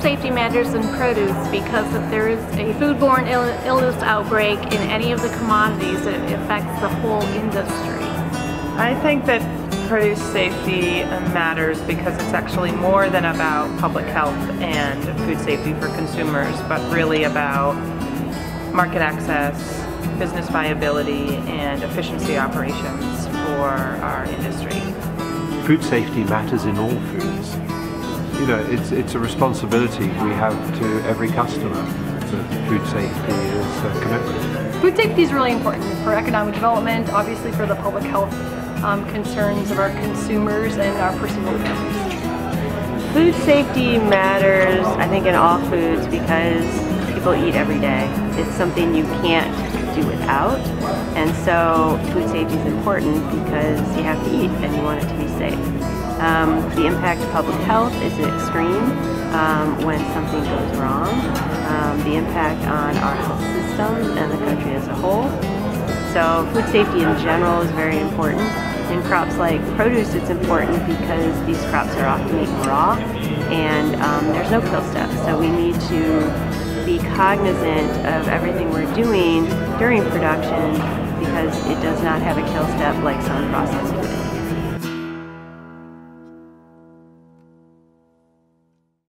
safety matters in produce because if there is a foodborne Ill illness outbreak in any of the commodities, it affects the whole industry. I think that produce safety matters because it's actually more than about public health and food safety for consumers, but really about market access, business viability, and efficiency operations for our industry. Food safety matters in all foods. You know, it's, it's a responsibility we have to every customer that food safety is a commitment. Food safety is really important for economic development, obviously for the public health um, concerns of our consumers and our personal families. Food safety matters, I think, in all foods because people eat every day. It's something you can't do without. And so food safety is important because you have to eat and you want it to be safe. Um, the impact to public health is extreme um, when something goes wrong. Um, the impact on our health system and the country as a whole. So food safety in general is very important. In crops like produce, it's important because these crops are often eaten raw and um, there's no kill step. So we need to be cognizant of everything we're doing during production because it does not have a kill step like some processed food.